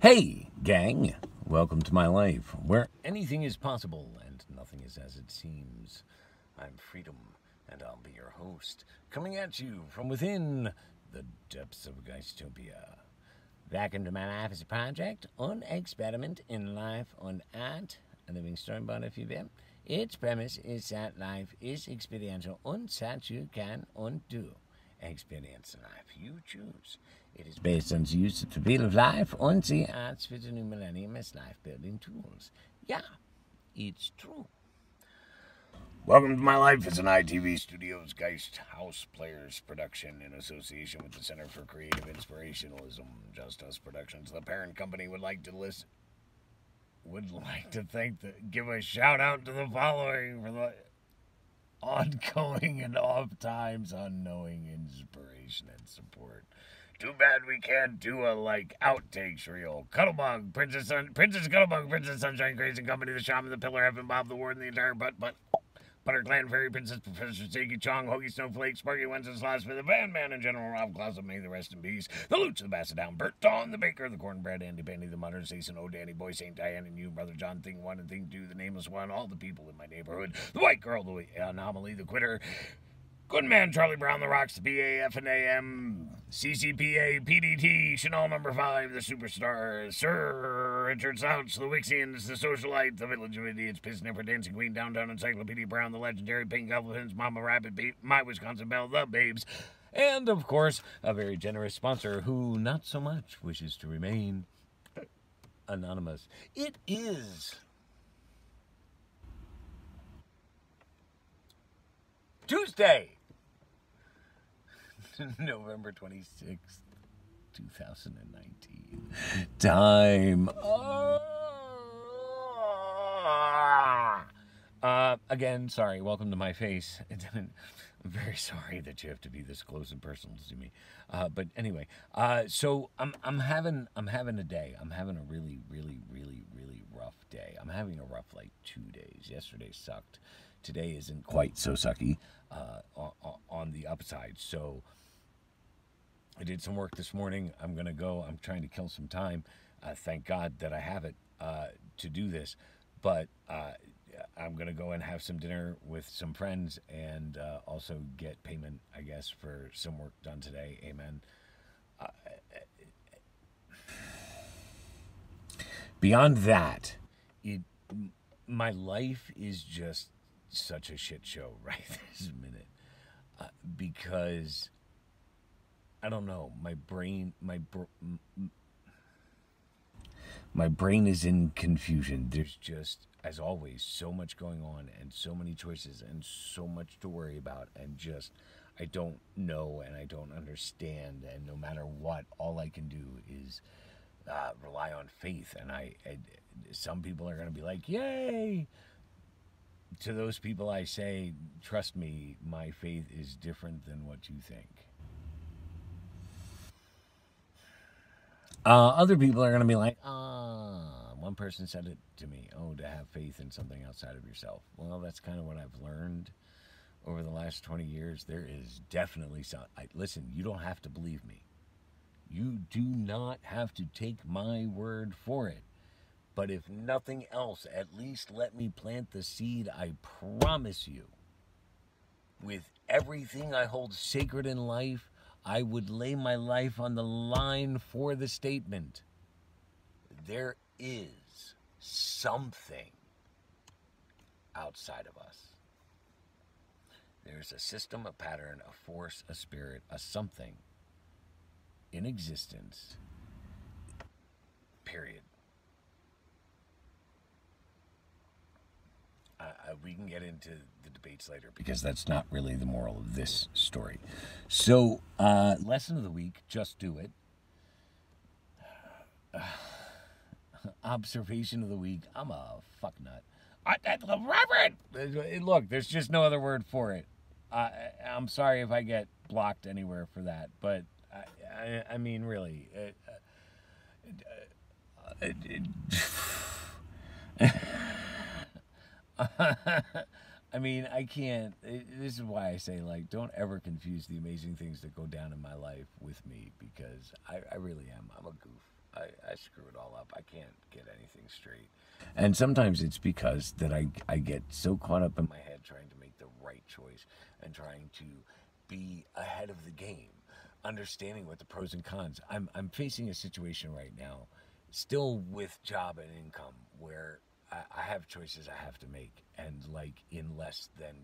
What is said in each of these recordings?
Hey, gang! Welcome to my life, where anything is possible and nothing is as it seems. I'm Freedom, and I'll be your host, coming at you from within the depths of Geistopia. Back into my life as a project, an experiment in life on art, a living storyboard, if you will. Its premise is that life is experiential and that you can undo experience life you choose. It is based on the use of the wheel of life and the arts for the new millennium as life building tools. Yeah, it's true. Welcome to My Life as an ITV Studios Geist House Players production in association with the Center for Creative Inspirationalism, Just Us Productions. The parent company would like to list would like to thank the give a shout out to the following for the ongoing and oft times unknowing inspiration and support. Too bad we can't do a like outtakes reel. Cuttlebug, Princess Sun, Princess Cuttlebug, Princess Sunshine, Crazy Company, The Shaman, The Pillar, Evan, Bob, The Warden, The entire butt, but Butter Clan, Fairy Princess, Professor Sigi Chong, Hoagie Snowflake, Sparky Wenceslas, for the Van Man, and General Rob Closet, may the rest in peace. The Loots, the Basset Down, Bert Dawn, the Baker, the Cornbread, Andy Penny, the Mutter, Jason, O Danny Boy, Saint Diane, and you, Brother John, Thing One and Thing Two, the Nameless One, all the people in my neighborhood, the White Girl, the Anomaly, the Quitter, Good man, Charlie Brown, The Rocks, the BAF and AM, CCPA, PDT, Chanel number five, the superstar, Sir Richard Souch, the Wixians, the Socialite, the Village of Idiots, Piss Nipper, Dancing Queen, Downtown Encyclopedia Brown, the legendary Pink Elephants, Mama Rabbit, My Wisconsin Belle, the Babes, and of course, a very generous sponsor who not so much wishes to remain anonymous. It is Tuesday. November 26th, 2019. Time. Uh, again, sorry. Welcome to my face. I'm very sorry that you have to be this close and personal to me. Uh, but anyway, uh, so I'm I'm having I'm having a day. I'm having a really really really really rough day. I'm having a rough like two days. Yesterday sucked. Today isn't quite so sucky uh, on, on the upside. So I did some work this morning. I'm going to go. I'm trying to kill some time. Uh, thank God that I have it uh, to do this. But uh, I'm going to go and have some dinner with some friends and uh, also get payment, I guess, for some work done today. Amen. Uh, beyond that, it my life is just such a shit show right this minute uh, because I don't know. My brain, my br- my brain is in confusion. There's just, as always, so much going on and so many choices and so much to worry about and just I don't know and I don't understand. And no matter what, all I can do is uh, rely on faith. And I, I some people are going to be like, "Yay!" To those people, I say, trust me, my faith is different than what you think. Uh, other people are going to be like, ah, one person said it to me, oh, to have faith in something outside of yourself. Well, that's kind of what I've learned over the last 20 years. There is definitely some. Listen, you don't have to believe me. You do not have to take my word for it. But if nothing else, at least let me plant the seed. I promise you, with everything I hold sacred in life, I would lay my life on the line for the statement. There is something outside of us. There's a system, a pattern, a force, a spirit, a something in existence. Period. Uh, we can get into the debates later because that's not really the moral of this story. So, uh, lesson of the week just do it. Uh, observation of the week I'm a fucknut. I, I, Robert! Look, there's just no other word for it. I, I'm sorry if I get blocked anywhere for that, but I, I, I mean, really. It, uh, it, it, mean, I can't. It, this is why I say, like, don't ever confuse the amazing things that go down in my life with me because I, I really am. I'm a goof. I, I screw it all up. I can't get anything straight. And sometimes it's because that I, I get so caught up in my head trying to make the right choice and trying to be ahead of the game, understanding what the pros and cons. I'm, I'm facing a situation right now, still with job and income, where I, I have choices I have to make, and like in less than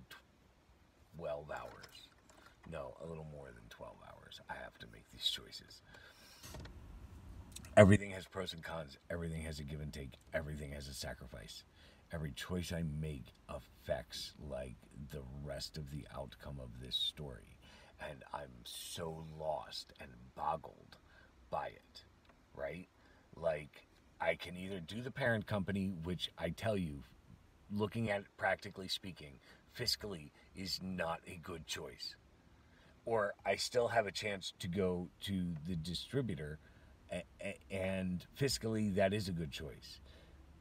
12 hours. No, a little more than 12 hours. I have to make these choices. Everything has pros and cons. Everything has a give and take. Everything has a sacrifice. Every choice I make affects like the rest of the outcome of this story. And I'm so lost and boggled by it, right? Like, I can either do the parent company, which I tell you, looking at it practically speaking, fiscally is not a good choice. Or I still have a chance to go to the distributor, and fiscally, that is a good choice.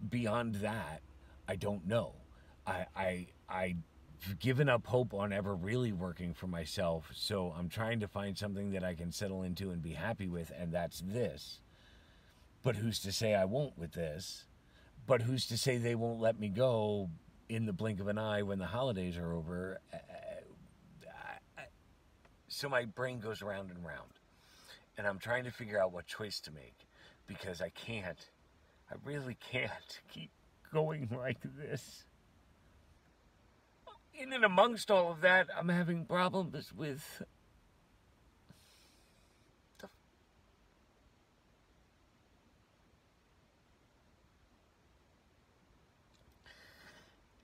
Beyond that, I don't know. I, I, I've given up hope on ever really working for myself, so I'm trying to find something that I can settle into and be happy with, and that's this. But who's to say I won't with this? But who's to say they won't let me go in the blink of an eye when the holidays are over. Uh, so my brain goes round and round. And I'm trying to figure out what choice to make because I can't, I really can't keep going like this. In and amongst all of that, I'm having problems with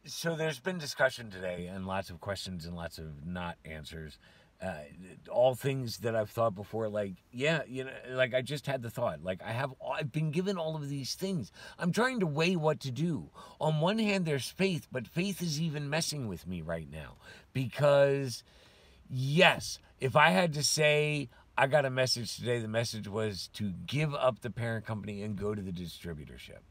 so there's been discussion today and lots of questions and lots of not answers. Uh, all things that I've thought before, like, yeah, you know, like I just had the thought, like I have, I've been given all of these things. I'm trying to weigh what to do. On one hand, there's faith, but faith is even messing with me right now because, yes, if I had to say, I got a message today, the message was to give up the parent company and go to the distributorship.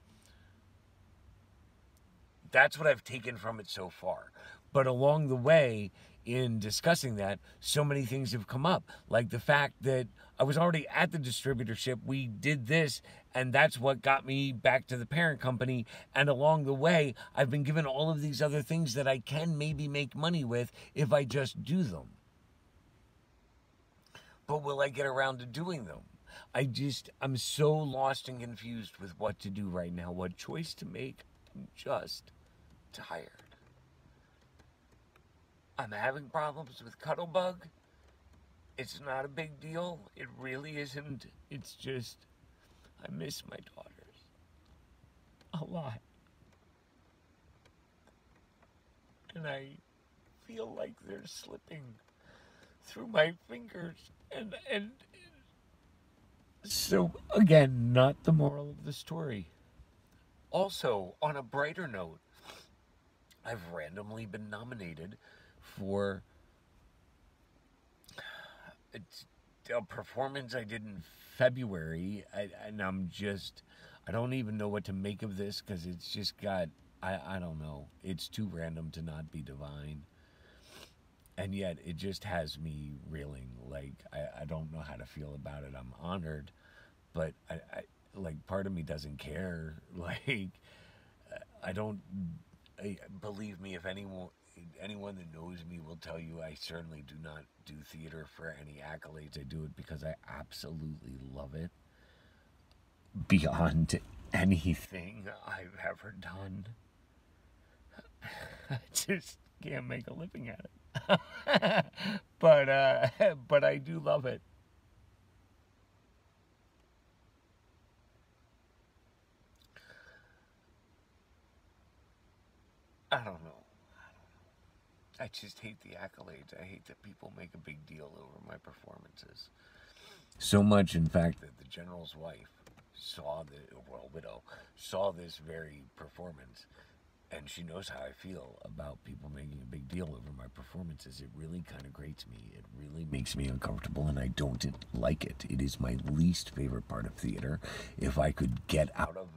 That's what I've taken from it so far. But along the way, in discussing that, so many things have come up. Like the fact that I was already at the distributorship, we did this, and that's what got me back to the parent company. And along the way, I've been given all of these other things that I can maybe make money with if I just do them. But will I get around to doing them? I just, I'm so lost and confused with what to do right now, what choice to make. I'm just tired. I'm having problems with Cuttlebug. It's not a big deal. It really isn't. It's just, I miss my daughters a lot. And I feel like they're slipping through my fingers. And, and, so, again, not the moral of the story. Also, on a brighter note, I've randomly been nominated for a performance I did in February, I, and I'm just, I don't even know what to make of this because it's just got, I, I don't know, it's too random to not be divine. And yet it just has me reeling. Like, I, I don't know how to feel about it. I'm honored, but I, I like, part of me doesn't care. Like, I don't I, believe me, if anyone anyone that knows me will tell you I certainly do not do theater for any accolades. I do it because I absolutely love it beyond anything I've ever done. I just can't make a living at it. but uh, but I do love it. I don't know. I just hate the accolades. I hate that people make a big deal over my performances. So much, in fact, that the general's wife saw the well, widow saw this very performance, and she knows how I feel about people making a big deal over my performances. It really kind of grates me. It really makes me uncomfortable, and I don't like it. It is my least favorite part of theater. If I could get out of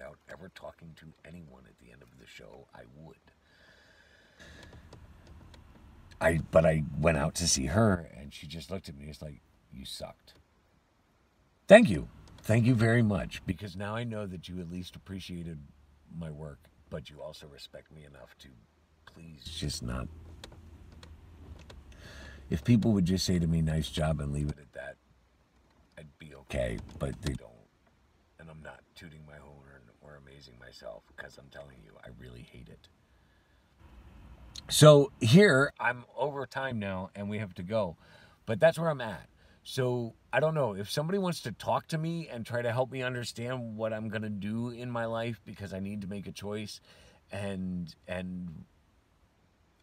without ever talking to anyone at the end of the show, I would. I but I went out to see her and she just looked at me. It's like you sucked. Thank you, thank you very much because now I know that you at least appreciated my work, but you also respect me enough to please just not. If people would just say to me, nice job, and leave it at that, I'd be okay, but they don't. And I'm not tooting my horn or amazing myself because I'm telling you, I really hate it. So here, I'm over time now and we have to go. But that's where I'm at. So I don't know if somebody wants to talk to me and try to help me understand what I'm going to do in my life because I need to make a choice and and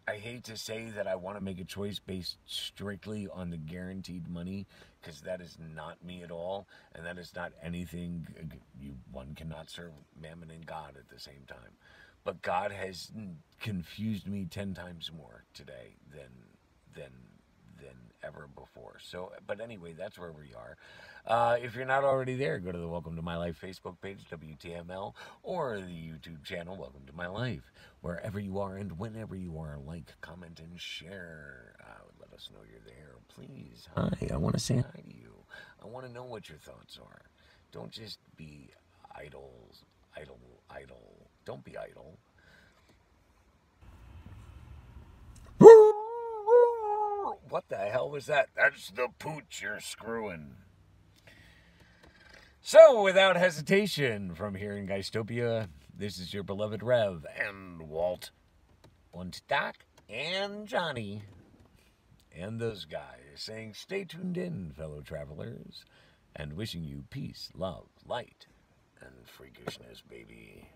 I hate to say that I want to make a choice based strictly on the guaranteed money because that is not me at all, and that is not anything. You one cannot serve Mammon and God at the same time, but God has confused me ten times more today than than than ever before. So, but anyway, that's where we are. Uh, if you're not already there, go to the Welcome to My Life Facebook page, WTML, or the YouTube channel, Welcome to My Life. Wherever you are and whenever you are, like, comment, and share. Uh, let us know you're there. Please. Hi, I want to say hi to you. I want to know what your thoughts are. Don't just be idle, idle, idle. Don't be idle. What the hell was that? That's the pooch you're screwing. So, without hesitation, from here in Geistopia, this is your beloved Rev and Walt, and Doc, and Johnny, and those guys saying, Stay tuned in, fellow travelers, and wishing you peace, love, light, and freakishness, baby.